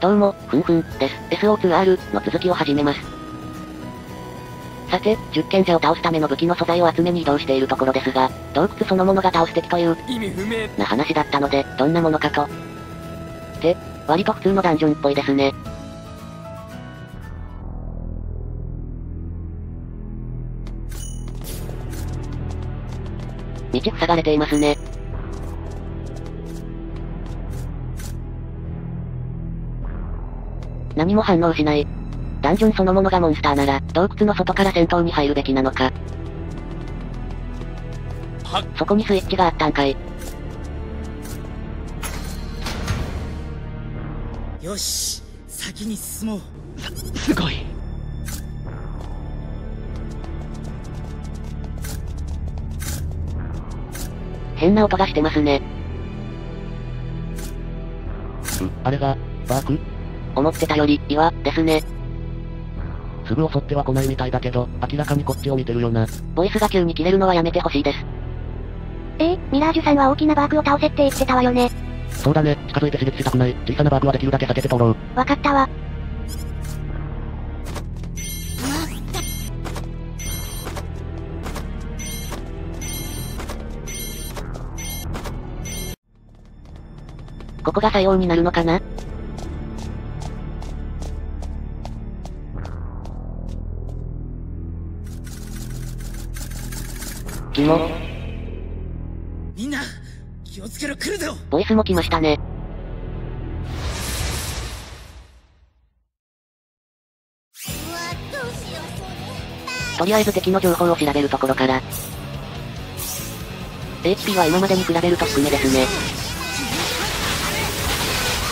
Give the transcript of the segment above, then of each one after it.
どうも、ふんふん、です。SO2R の続きを始めます。さて、十賢者を倒すための武器の素材を集めに移動しているところですが、洞窟そのものが倒す敵という、意味不明な話だったので、どんなものかと。って、割と普通のダンジョンっぽいですね。道塞がれていますね。何も反応しない。ダンジョンそのものがモンスターなら、洞窟の外から戦闘に入るべきなのか。はそこにスイッチがあったんかい。よし先に進もうすごい変な音がしてますね。あれが、バーク？思ってたより、岩、ですね。すぐ襲っては来ないみたいだけど、明らかにこっちを見てるよな。ボイスが急に切れるのはやめてほしいです。えー、ミラージュさんは大きなバークを倒せって言ってたわよね。そうだね、近づいて刺激したくない。小さなバーグはできるだけ避けて通ろう。わかったわ。ここが作用になるのかな？スも来ましたね。とりあえず敵の情報を調べるところから。HP は今までに比べると低めですね。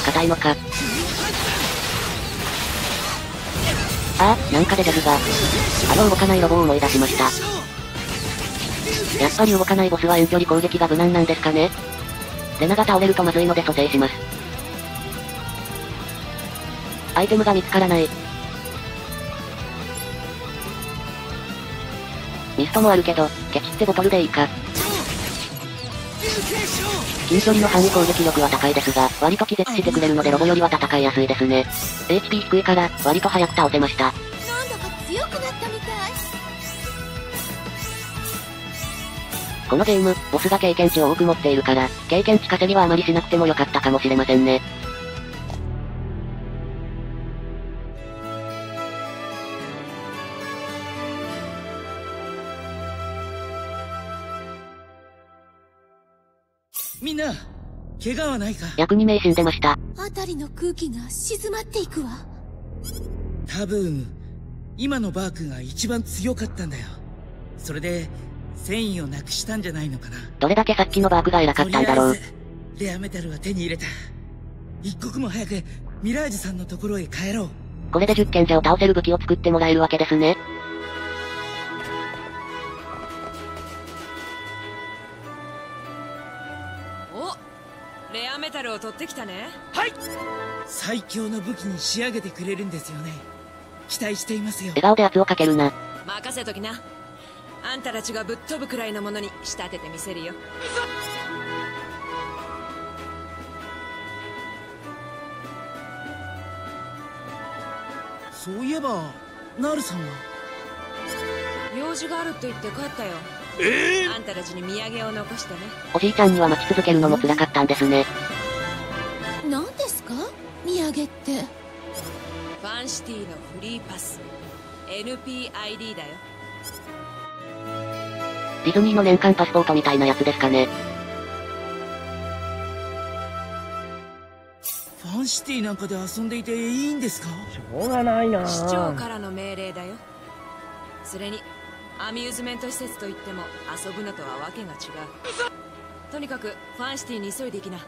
硬いのか。ああ、なんかでですが。あの動かないロボを思い出しました。やっぱり動かないボスは遠距離攻撃が無難なんですかねレナが倒れるとまずいので蘇生します。アイテムが見つからない。ミストもあるけど、ケチってボトルでいいか。近距離の範囲攻撃力は高いですが、割と気絶してくれるのでロボよりは戦いやすいですね。HP 低いから、割と早く倒せました。このゲーム、ボスが経験値を多く持っているから、経験値稼ぎはあまりしなくてもよかったかもしれませんね。みんな怪我はないか？役に名死んでました。辺りの空気が静まっていくわ多分今のバークが一番強かったんだよそれで繊維をなくしたんじゃないのかな。どれだけさっきのバークが偉かったんだろう。と。りあえずレアメタルは手に入れた。一刻も早くミラージュさんのところへ帰ろう。これで10賢者を倒せる武器を作ってもらえるわけですね。おレアメタルを取ってきたね。最強の武器に仕上げてくれるんですよね。期待していますよ。笑顔で圧をかけるな。任せときなあんたたちがぶっ飛ぶくらいのものに仕立ててみせるよ。そういえばナールさんは？用事があるって言って帰ったよ。あんたたちに土産を残してね。おじいちゃんには待ち続けるのも辛かったんですね。何ですか？土産って。ファンシティのフリーパス。NPID だよディズニーの年間パスポートみたいなやつですかね。ファンシティなんかで遊んでいていいんですか？市長からの命令だよ。それにアミューズメント施設といっても遊ぶのとはわけが違う。とにかくファンシティに急いで行きな。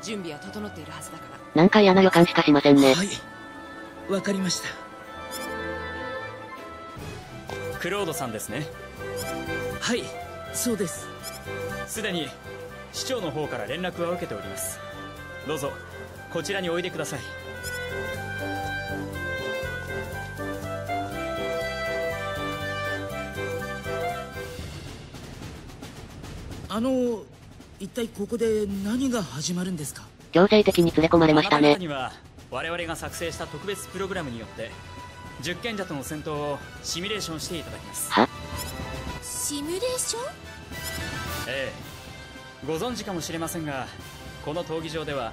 準備は整っているはずだから。なんか嫌な予感しかしませんね。はい。わかりました。クロードさんですね。はいそうです。すでに市長の方から連絡は受けております。どうぞこちらにおいでください。あの一体ここで何が始まるんですか？強制的に連れ込まれましたね。あなた方。には我々が作成した特別プログラムによって10賢者との戦闘をシミュレーションしていただきます。は？シミュレーション？ええ。ご存知かもしれませんがこの闘技場では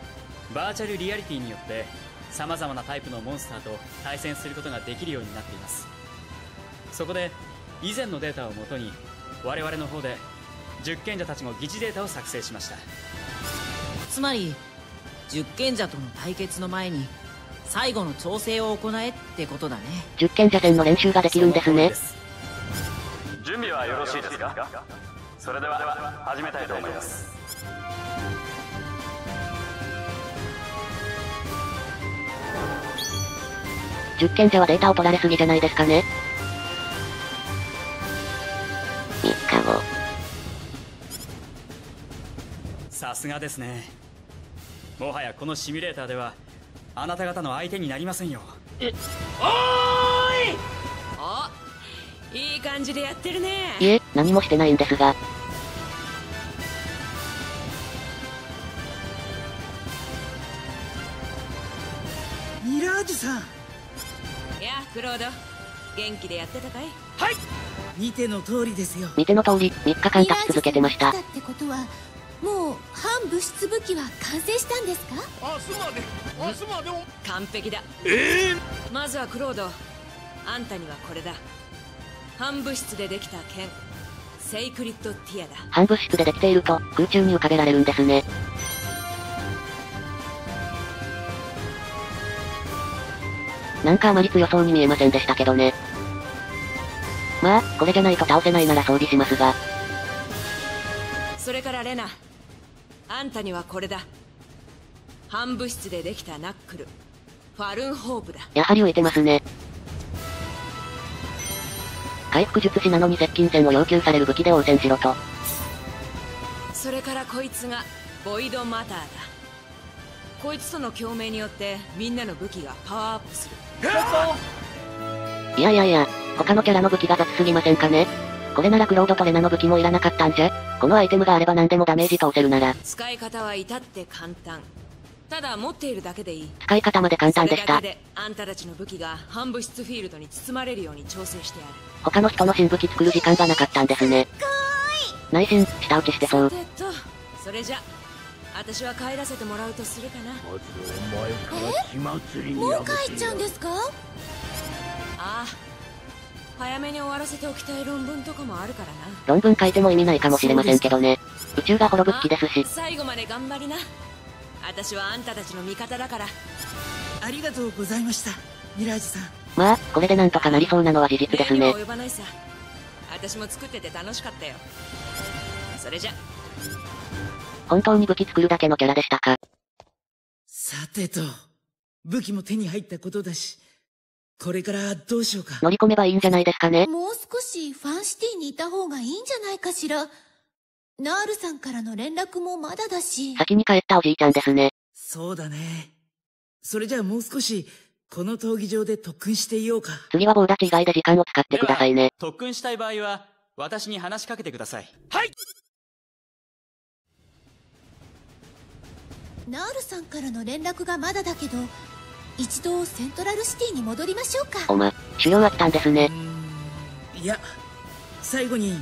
バーチャルリアリティによって様々なタイプのモンスターと対戦することができるようになっています。そこで以前のデータをもとに我々の方で10賢者たちの疑似データを作成しました。つまり十賢者との対決の前に最後の調整を行えってことだね。10賢者戦の練習ができるんですね。準備はよろしいですか？それでは始めたいと思います。10賢者はデータを取られすぎじゃないですかね。3日後。さすがですね。もはやこのシミュレーターではあなた方の相手になりませんよ。おいい感じでやってるね。いえ、何もしてないんですが。ミラージュさん。いやクロード。元気でやってたかい？見ての通りですよ。見ての通り、3日間経ち続けてました。ミラー。ジュが来たってことはもう反物質武器は完成したんですか？完璧だ。まずはクロード。あんたにはこれだ反物質でできた剣セイクリッドティアだ反物質でできていると、空中に浮かべられるんですね。なんかあまり強そうに見えませんでしたけどね。まあ、これじゃないと倒せないなら装備しますが、それからレナあんたにはこれだ反物質でできたナックルファルンホープだやはり浮いてますね。回復術師なのに接近戦を要求される武器で応戦しろと。それからこいつがボイドマターだ。こいつとの共鳴によってみんなの武器がパワーアップする。いやいやいや、他のキャラの武器が雑すぎませんかね？これならクロードとレナの武器もいらなかったんじゃ。このアイテムがあれば何でもダメージ通せるなら、使い方は至って簡単ただ持っているだけでいい使い方まで簡単でしたそれだけ。であんたたちの武器が反物質フィールドに包まれるように調整してある他の人の新武器作る時間がなかったんですね。内心、舌打ちしてそう。それじゃ私は帰らせてもらうとするかなもう帰っちゃうんですか？ああ早めに終わらせておきたい論文とかもあるからな論文書いても意味ないかもしれませんけどね。宇宙が滅ぶ好きですし、最後まで頑張りな私はあんたたちの味方だから。ありがとうございましたミラージュさん。まあ、これでなんとかなりそうなのは事実ですね。及ばないさ。私も作ってて楽しかったよ。それじゃ。本当に武器作るだけのキャラでしたか？さてと。武器も手に入ったことだしこれからどうしようか。乗り込めばいいんじゃないですかね？もう少しファンシティにいた方がいいんじゃないかしらナールさんからの連絡もまだだし。先に帰ったおじいちゃんですね。そうだね。それじゃあもう少しこの闘技場で特訓していようか。次は棒立ち以外で時間を使ってくださいね。特訓したい場合は私に話しかけてください。ナールさんからの連絡がまだだけど一度セントラルシティに戻りましょうか。おま、修行は来たんですね。いや最後に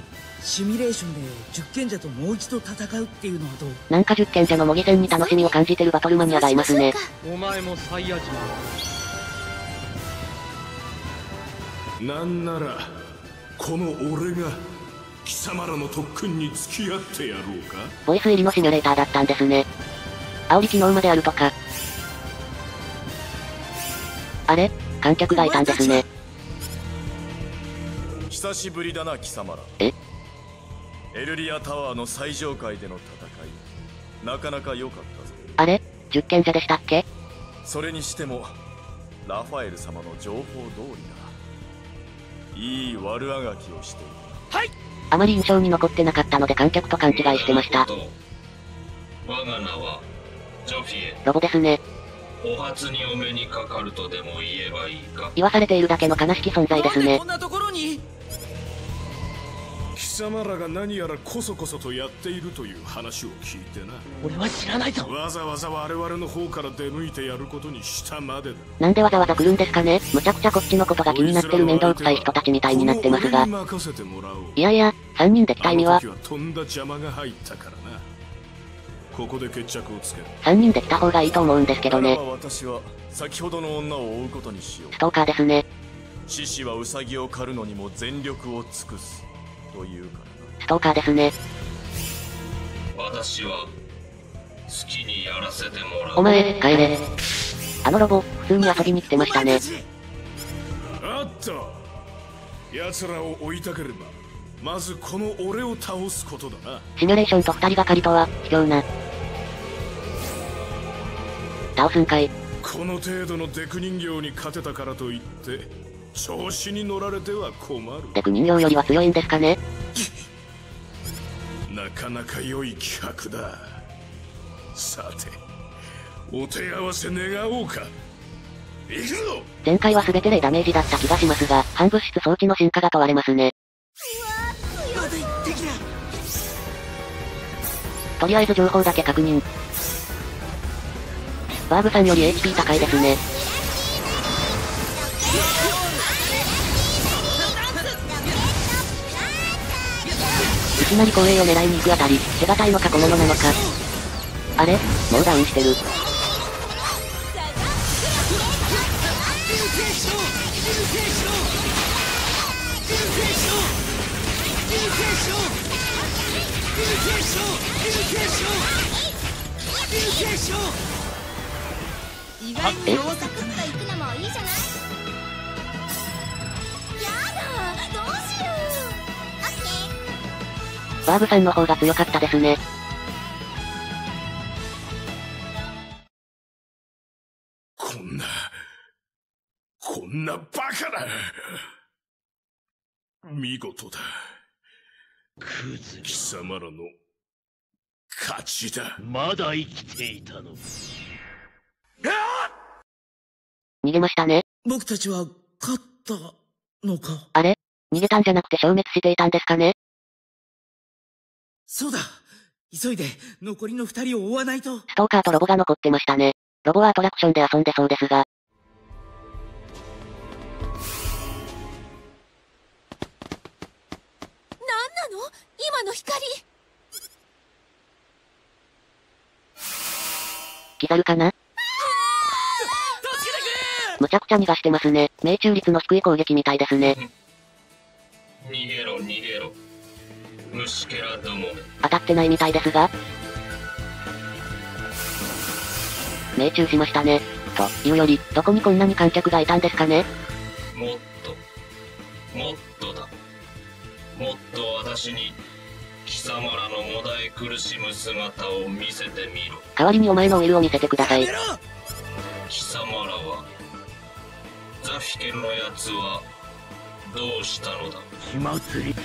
シミュレーションで十賢者ともう一度戦うっていうのはどう？なんか十賢者の模擬戦に楽しみを感じてるバトルマニアがいますね。お前もサイヤ人なんならこの俺が貴様らの特訓に付き合ってやろうか？ボイス入りのシミュレーターだったんですね。煽り機能まであるとか。あれ？観客がいたんですね。久しぶりだな貴様らえ？エルリアタワーの最上階での戦いなかなか良かったぞあれ？十賢者でしたっけ？それにしてもラファエル様の情報通りだ。いい悪あがきをしている。あまり印象に残ってなかったので観客と勘違いしてました。我が名はジョフィエ。ロボですね。お初にお目にかかるとでも言えばいいか。言わされているだけの悲しき存在ですね。こ。んなところに？貴様らが何やらこそこそとやっているという話を聞いてな。俺は知らないぞ。わざわざ我々の方から出向いてやることにしたまでだ。なんでわざわざ来るんですかね？むちゃくちゃこっちのことが気になってる面倒くさい人たちみたいになってますが。いやいや3人で来た意味は。とんだ邪魔が入ったからな。ここで決着をつける3人で来た方がいいと思うんですけどね。私は先ほどの女を追うことにしよう。ストーカーですね。獅子はウサギを狩るのにも全力を尽くすというからストーカーですね。私は好きにやらせてもらう。お前帰れ。あのロボ普通に遊びに来てましたね。あった。奴らを追いたければまずこの俺を倒すことだな。シミュレーションと二人がかりとは卑怯な。倒すんかい。この程度のデク人形に勝てたからといって調子に乗られては困るデク人形よりは強いんですかね？なかなか良い企画ださてお手合わせ願おうか行くぞ前回は全てでダメージだった気がしますが、反物質装置の進化が問われますね。とりあえず情報だけ確認。バーブさんより HP 高いですね。いきなり光栄を狙いに行くあたり、手堅いのか小物なのか。あれ？もうダウンしてる。意バーブさんの方が強かったですね。こんなこんなバカな見事だ。クズ貴様らの勝ちだ。まだ生きていたの。逃げましたね。僕たちは勝ったのか。あれ？逃げたんじゃなくて消滅していたんですかね？そうだ急いで残りの二人を追わないとストーカーとロボが残ってましたね。ロボはアトラクションで遊んでそうですが。何なの？今の光キザルかな？むちゃくちゃ逃がしてますね。命中率の低い攻撃みたいですね。逃げろ逃げろ虫けらどもめ当たってないみたいですが。命中しましたね。というより、どこにこんなに観客がいたんですかねもっともっとだもっと私に貴様らのもだえ苦しむ姿を見せてみろ代わりにお前のウィルを見せてください。貴様らはザフィケルのやつはどうしたのだ？火祭りあい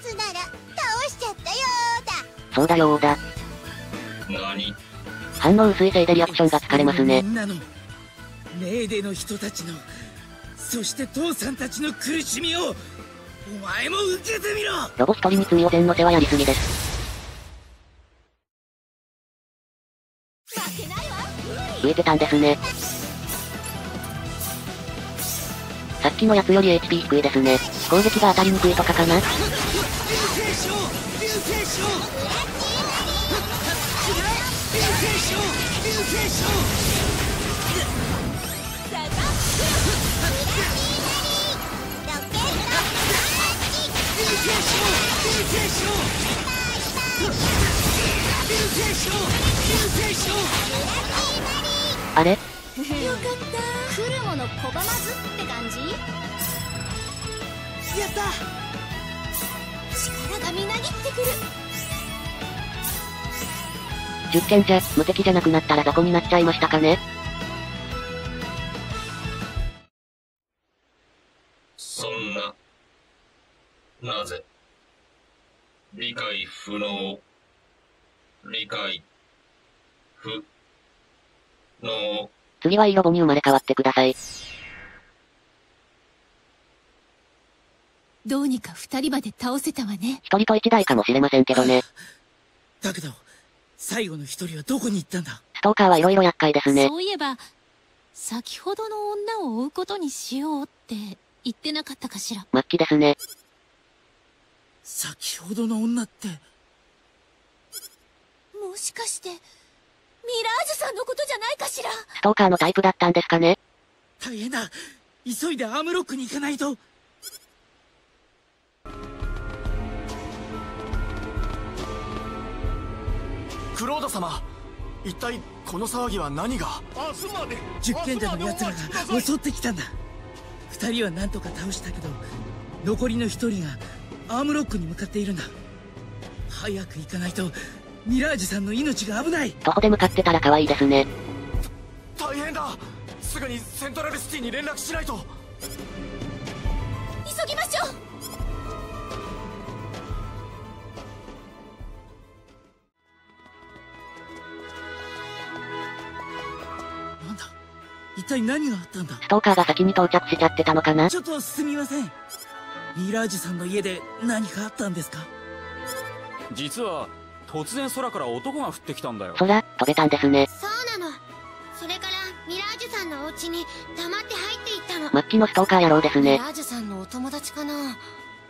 つなら倒しちゃったよーだそうだよーだ。何？反応薄いせいでリアクションが疲れますねみ。んなのメーデの人たちのそして父さんたちの苦しみをお前も受けてみろロボ一人に罪を全のせはやりすぎです。浮いてたんですね。きのやつより HP 低いですね。攻撃が当たりにくいとかかなあれ？よかった。来るもの拒まずって感じ？やった。力がみなぎってくる。10件じゃ、無敵じゃなくなったら雑魚になっちゃいましたかね？そんななぜ理解不能理解不能次はいいロボに生まれ変わってください。どうにか二人まで倒せたわね。一人と一台かもしれませんけどね。だけど、最後の一人はどこに行ったんだ？ストーカーはいろいろ厄介ですね。そういえば、先ほどの女を追うことにしようって言ってなかったかしら。末期ですね。先ほどの女って？もしかして、ミラージュさんのことじゃないかしら。ストーカーのタイプだったんですかね。大変だ。急いでアームロックに行かないと。クロード様一体この騒ぎは何が？明日まで10賢者の奴らが襲ってきたんだ。二人は何とか倒したけど残りの一人がアームロックに向かっているんだ。早く行かないとミラージュさんの命が危ない。徒歩で向かってたら可愛いですね。大変だ。すぐにセントラルシティに連絡しないと。急ぎましょう。なんだ？一体何があったんだ？ストーカーが先に到着しちゃってたのかな？ちょっとすみません。ミラージュさんの家で何かあったんですか？実は突然空から男が降ってきたんだよ空、飛べたんですね。そうなのそれからミラージュさんのお家に黙って入っていったの末期のストーカー野郎ですねミラ。ージュさんのお友達かな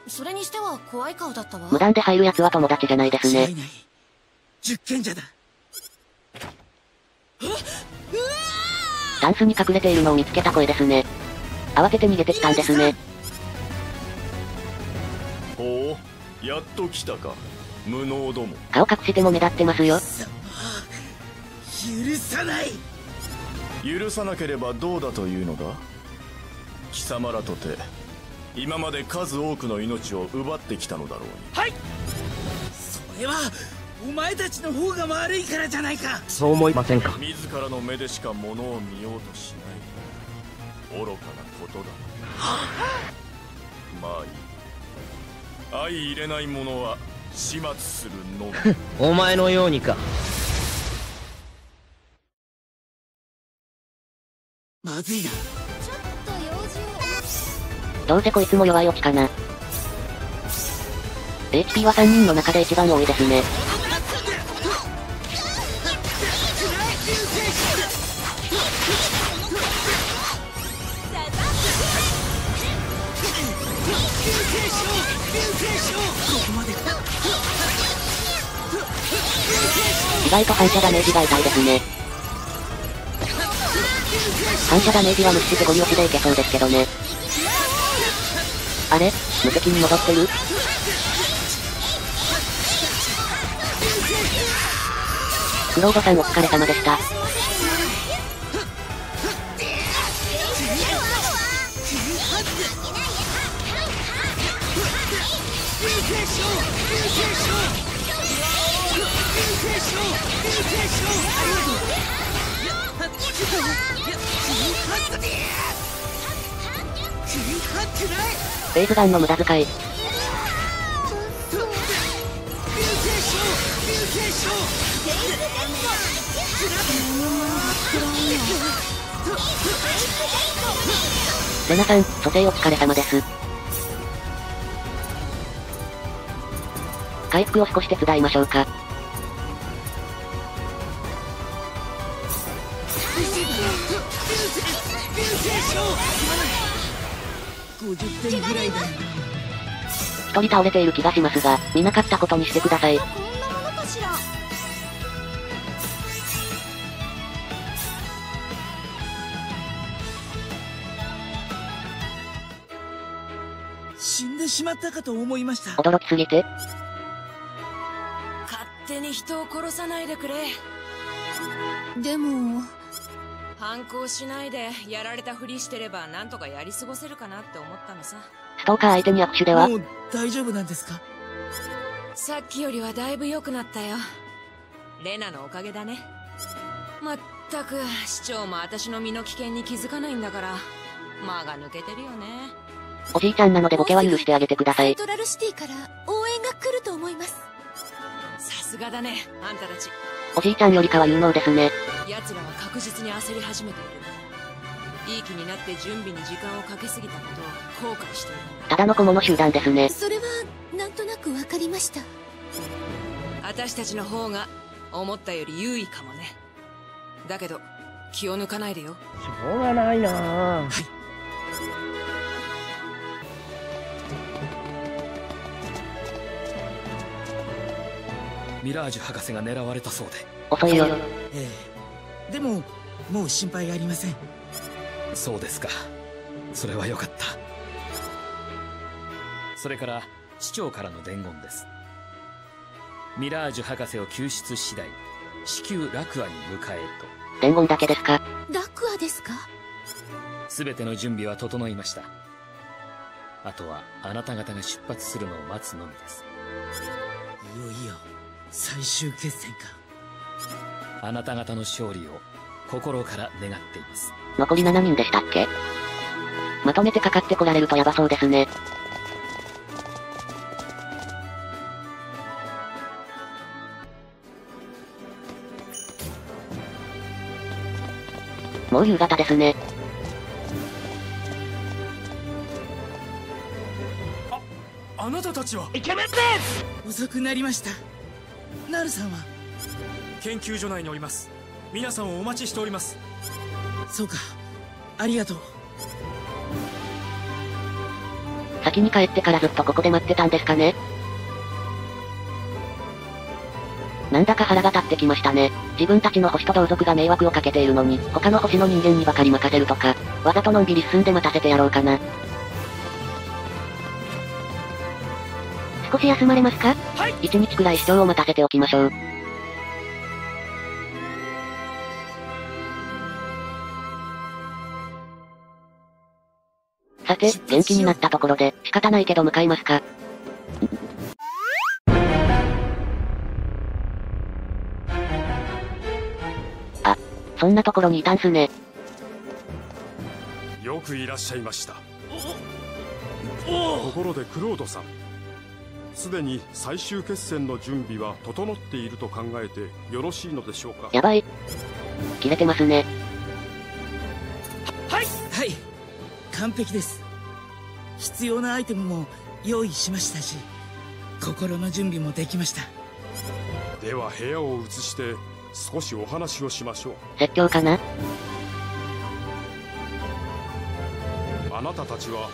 それにしては怖い顔だったわ無断で入る奴は友達じゃないですね。10賢者だダンスに隠れているのを見つけた声ですね。慌てて逃げてきたんですね。ほうやっと来たか無能ども。顔隠しても目立ってますよ。許さない！許さなければどうだというのだ貴様らとて今まで数多くの命を奪ってきたのだろうに。はい！それはお前たちの方が悪いからじゃないか！そう思いませんか？自らの目でしか物を見ようとしない。愚かなことだ。まあいい。相入れない者は始末するのみ お前のようにかまずいなどうせこいつも弱いオチかな。HP は3人の中で一番多いですね。意外と反射ダメージが痛いですね。反射ダメージは無視してゴリ押しでいけそうですけどね。あれ？無敵に戻ってる？クロードさんお疲れ様でした。フェイズガンの無駄遣い。レナさん、蘇生お疲れ様です。回復を少し手伝いましょうか。50点ぐらいだ一人倒れている気がしますが、見なかったことにしてください。死んでしまったかと思いました驚きすぎて、勝手に人を殺さないでくれ。でも反抗しないでやられたふりしてればなんとかやり過ごせるかなって思ったのさ。ストーカー相手に握手では。も、う大丈夫なんですか？さっきよりはだいぶ良くなったよ。レナのおかげだね。まったく市長も私の身の危険に気づかないんだから間が抜けてるよね。おじいちゃんなのでボケは許してあげてください。セント。ラルシティから応援が来ると思います。さすがだねあんたたちおじいちゃんよりかは有能ですね。奴らは確実に焦り始めている。いい気になって準備に時間をかけすぎたことを後悔している。ただの小物集団ですね。それはなんとなくわかりました。私たちの方が思ったより優位かもね。だけど気を抜かないでよ。しょうがないなはいミラージュ博士が狙われたそうで。遅いよ。ええ。でももう心配ありません。そうですか。それはよかった。それから市長からの伝言です。ミラージュ博士を救出次第至急ラクアに迎えと。伝言だけですか？ラクアですか？全ての準備は整いました。あとはあなた方が出発するのを待つのみです。いよいよ最終決戦か。あなた方の勝利を心から願っています。残り7人でしたっけ？まとめてかかってこられるとヤバそうですね。もう夕方ですね。あなたたちは。イケメンです！遅くなりましたナルさんは？研究所内におります。皆さんをお待ちしております。そうか。ありがとう。先に帰ってからずっとここで待ってたんですかね。なんだか腹が立ってきましたね。自分たちの星と同族が迷惑をかけているのに、他の星の人間にばかり任せるとか、わざとのんびり進んで待たせてやろうかな。少し休まれますか？はい一日くらい視聴を待たせておきましょう。さて、元気になったところで、仕方ないけど向かいますか？あ、そんなところにいたんすね。よくいらっしゃいましたところでクロードさんすでに最終決戦の準備は整っていると考えてよろしいのでしょうか？やばい。切れてますね。はい。はい。完璧です。必要なアイテムも用意しましたし心の準備もできました。では部屋を移して少しお話をしましょう。説教かな？あなたたちは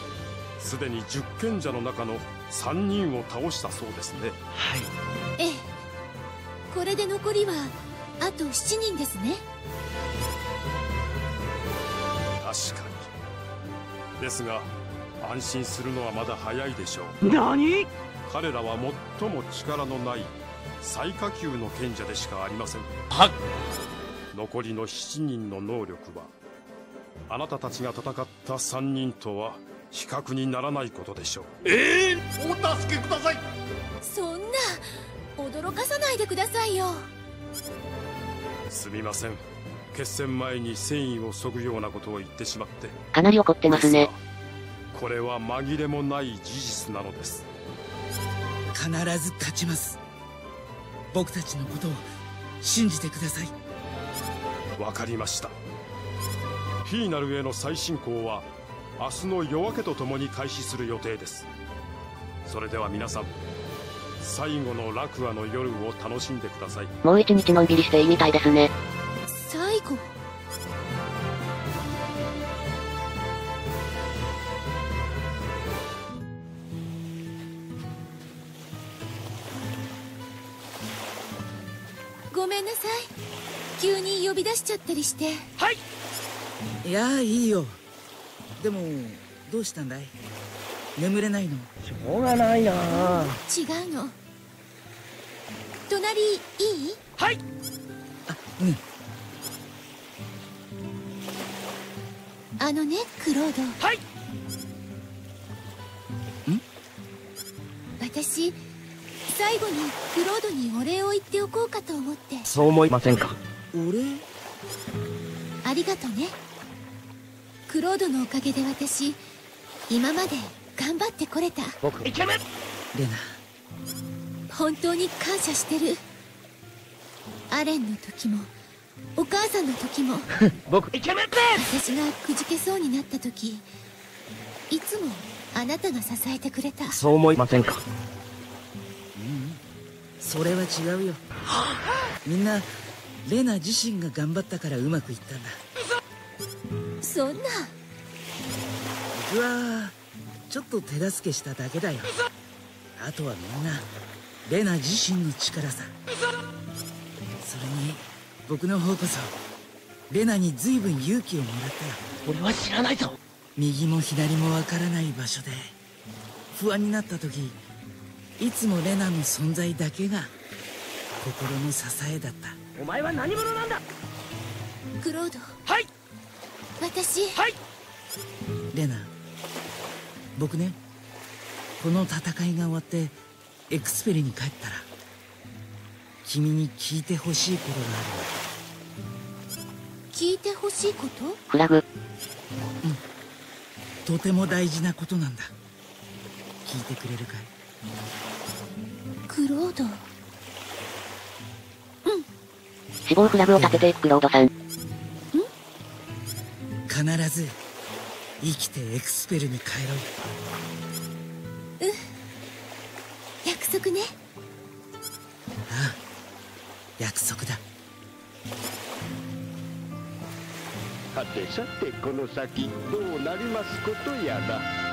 すでに10賢者の中の3人を倒したそうですね。はい。ええ。これで残りはあと7人ですね。確かに。ですが安心するのはまだ早いでしょう。何？彼らは最も力のない最下級の賢者でしかありません。は残りの7人の能力はあなたたちが戦った3人とは比較にならないことでしょう。ええ？お助けください。そんな驚かさないでくださいよ。すみません。決戦前に戦意をそぐようなことを言ってしまって。かなり怒ってますね。これは紛れもない事実なのです。必ず勝ちます。僕たちのことを信じてください。わかりました。フィーナルへの再進行は明日の夜明けとともに開始する予定です。それでは皆さん最後のラクアの夜を楽しんでください。もう一日のんびりしていいみたいですね。最後？ごめんなさい。急に呼び出しちゃったりして。はい。いやいいよでもどうしたんだい？眠れないの？しょうがないな。違うの。隣いい？はい！あうん。あのねクロード。はい！ん？私最後にクロードにお礼を言っておこうかと思って。そう思いませんか？俺ありがとねクロードのおかげで私今まで頑張ってこれた。僕イケメン！レナ。本当に感謝してる。アレンの時もお母さんの時も。僕。イケメン私がくじけそうになった時いつもあなたが支えてくれた。そう思いませんか？それは違うよ。みんなレナ自身が頑張ったからうまくいったんだそんな。僕はちょっと手助けしただけだよ。あとはみんなレナ自身の力さ。それに僕の方こそレナに随分勇気をもらったよ。俺は知らないぞ。右も左もわからない場所で不安になった時いつもレナの存在だけが心の支えだった。お前は何者なんだ。クロード。はい私？はい！レナ僕ねこの戦いが終わってエクスペリに帰ったら君に聞いてほしいことがある聞いてほしいこと？フラグ。うん。とても大事なことなんだ。聞いてくれるかい？クロード。死亡フラグを立てていくクロードさん。必ず生きてエクスペルに帰ろ。う約束ね。ああ約束だ。さてさてこの先どうなりますことやら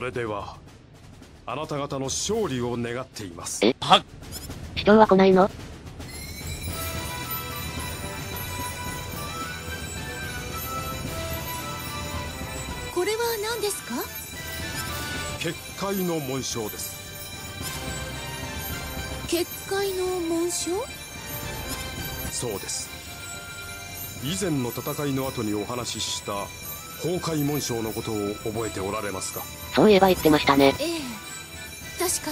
それではあなた方の勝利を願っています。え？は市長は来ないの？これは何ですか？結界の紋章です。結界の紋章？そうです。以前の戦いの後にお話しした崩壊紋章のことを覚えておられますか？そういえば言ってましたね。ええ。確か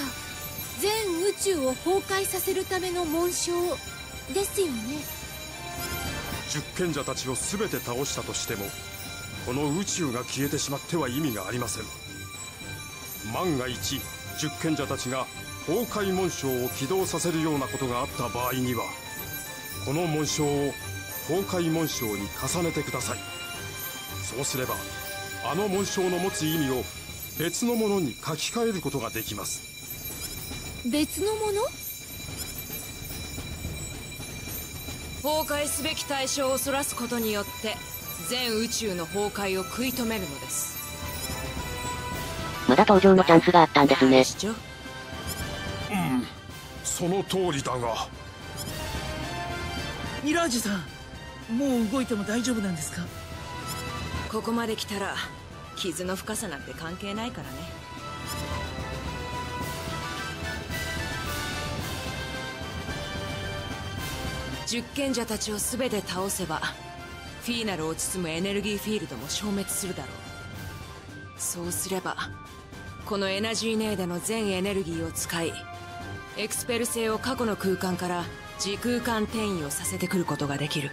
全宇宙を崩壊させるための紋章ですよね。十賢者たちを全て倒したとしてもこの宇宙が消えてしまっては意味がありません。万が一十賢者たちが崩壊紋章を起動させるようなことがあった場合にはこの紋章を崩壊紋章に重ねてくださいそうすればあの紋章の持つ意味を別のものに書き換えることができます。別のもの？崩壊すべき対象をそらすことによって全宇宙の崩壊を食い止めるのです。まだ登場のチャンスがあったんですね。うんその通りだが。ミラージュさんもう動いても大丈夫なんですか？ここまで来たら傷の深さなんて関係ないからね。十賢者たちを全て倒せばフィーナルを包むエネルギーフィールドも消滅するだろう。そうすればこのエナジーネーダの全エネルギーを使いエクスペル星を過去の空間から時空間転移をさせてくることができる。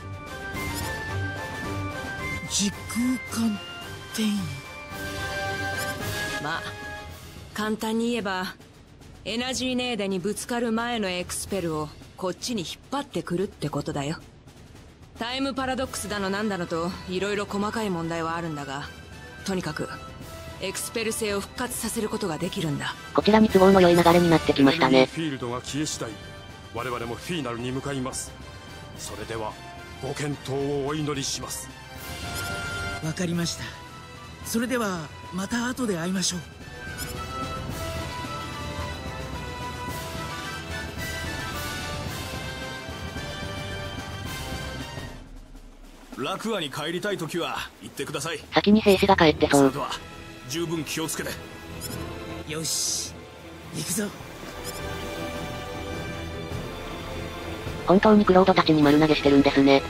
時空間転移。まあ簡単に言えばエナジーネーダにぶつかる前のエクスペルをこっちに引っ張ってくるってことだよ。タイムパラドックスだのなんだのと色々細かい問題はあるんだがとにかくエクスペル星を復活させることができるんだ。こちらに都合の良い流れになってきましたね。フィールドが消え次第我々もフィーナルに向かいます。それではご健闘をお祈りしますわかりました。それではまた後で会いましょう。ラクアに帰りたい時は言ってください。先に兵士が帰ってそう。それで。は十分気をつけて。よし行くぞ。本当にクロードたちに丸投げしてるんですね。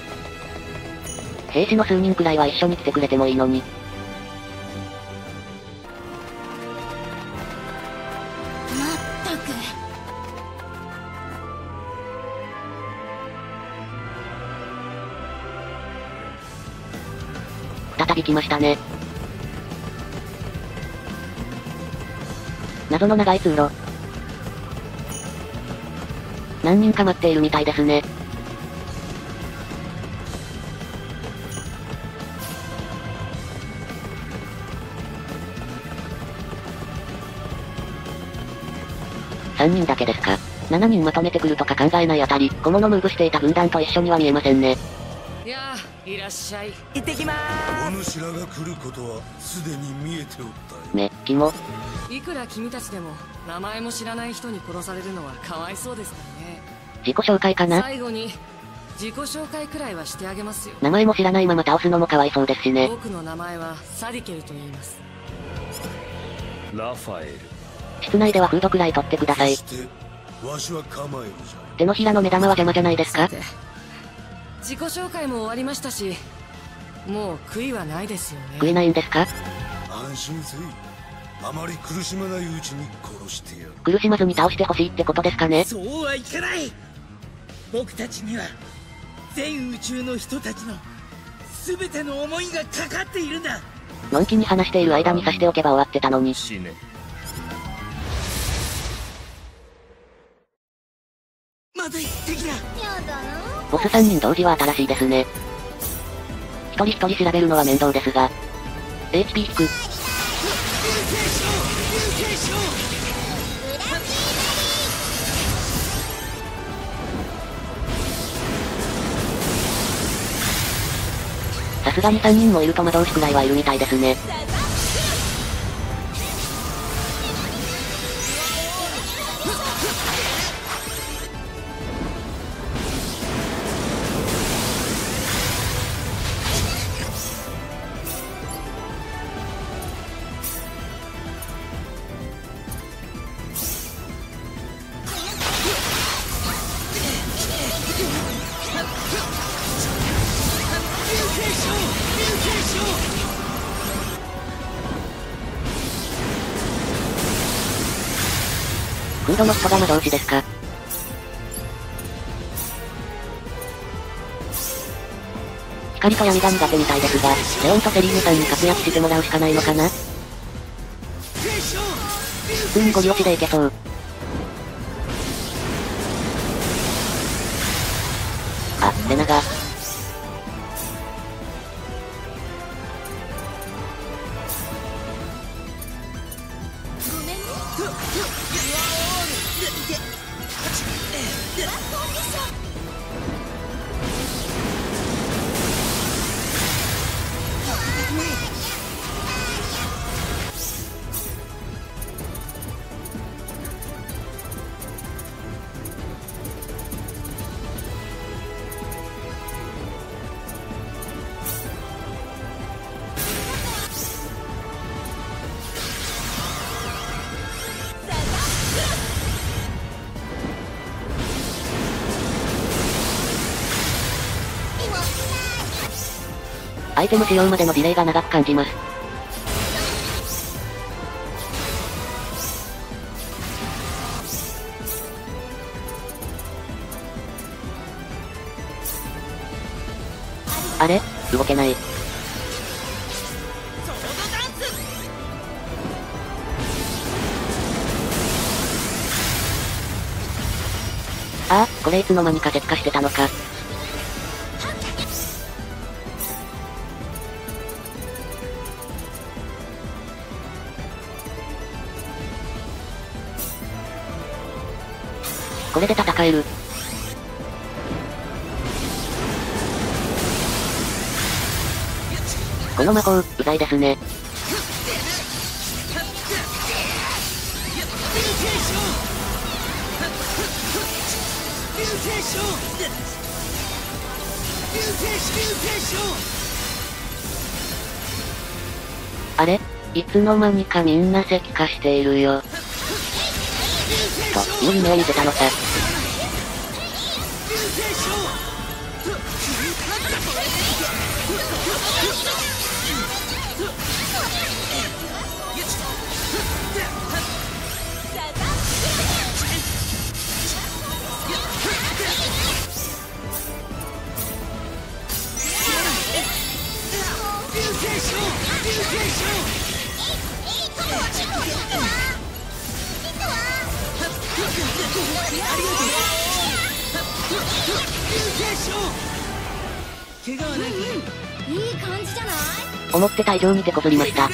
平時の数人くらいは一緒に来てくれてもいいのに。ま、再び来ましたね。謎の長い通路。何人か待っているみたいですね。だけですか ?7 人まとめてくるとか考えないあたり、小物ムーブしていた軍団と一緒には見えませんね。いやあいらっしゃい行ってきまお主らが来ることはすでに見えておったよめ、キモ。いくら君たちでも名前も知らない人に殺されるのはかわいそうですからね自己紹介かな？最後に自己紹介くらいはしてあげますよ名前も知らないまま倒すのもかわいそうですしね。僕の名前はサリケルと言いますラファエル室内ではフードくらい。取ってください。手のひらの目玉は邪魔じゃないですか？自己紹介も終わりましたしもう悔いはないですよね。食えないんですか？ゃ安心せい。あまり苦しまないうちに殺してやる。苦しまずに倒してほしいってことですかね？そうはいかない。僕たちには全宇宙の人たちの全ての思いがかかっているんだ。のんきに話している間に刺しておけば終わってたのに。死ねボス3人同時は新しいですね。一人一人調べるのは面倒ですが。HP 引く。さすがに3人もいると魔導士くらいはいるみたいですね。フードの人が魔導士ですか？光と闇が苦手みたいですが、レオンとセリーヌさんに活躍してもらうしかないのかな？うん、ゴリ押しでいけそう。イテム使用までのディレイが長く感じます。あれ？動けない。ああ、これいつの間にか石化してたのか。これで戦える。この魔法、うざいですね。あれ？いつの間にかみんな石化しているよ。と、いう夢を見てたのさ。思ってた以上に手こずりました。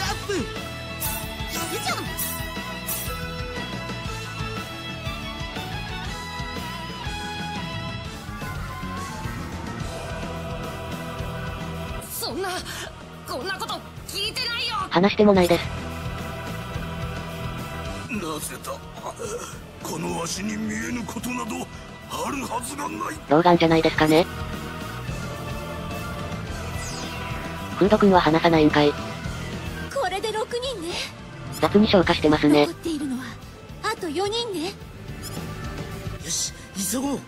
そん。なこん。なこと聞いてないよ話してもないです。わしに見えぬことなどあるはずがない老眼じゃないですかね。フード君は話さないんかい。これで6人ね雑に消化してますね残。っているのはあと4人ねよし急ごう